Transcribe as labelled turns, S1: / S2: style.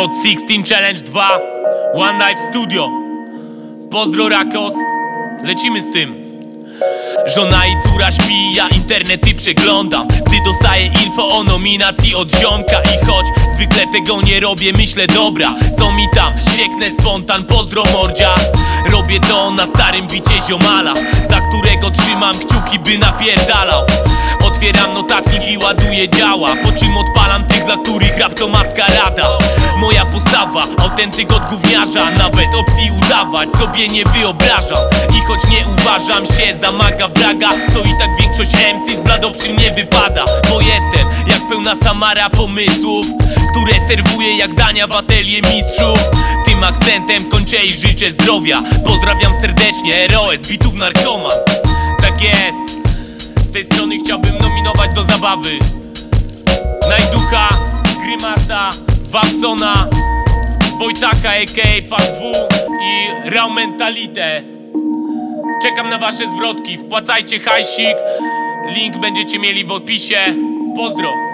S1: Hot 16 Challenge 2 One Life Studio. Pozdro Rakos. Lecimy z tym. Żona i córa śpi, ja internety przeglądam. Gdy dostaję info o nominacji od ziomka I choć zwykle tego nie robię, myślę dobra Co mi tam, sieknę spontan, pozdro mordzia. Robię to na starym bicie ziomala Za którego trzymam kciuki, by napierdalał. Otwieram notatnik i ładuję działa Po czym odpalam tych, dla których rap to maskarada Moja postawa, autentyk od gówniarza. Nawet opcji udawać sobie nie wyobrażam. I choć nie uważam się za maga braga To i tak większość MC z blado przy mnie wypada. Bo jestem jak pełna samara pomysłów Które serwuję jak dania w atelier mistrzów. Tym akcentem kończę i życzę zdrowia. Pozdrawiam serdecznie, ROS, bitów narkoman. Tak jest. Z tej strony chciałbym nominować do zabawy. Najducha, Grymasa, Wawsona Wojtaka a.k.a. Pan W i Rał Mentalitę Czekam na wasze zwrotki, wpłacajcie hajsik. Link będziecie mieli w opisie. Pozdro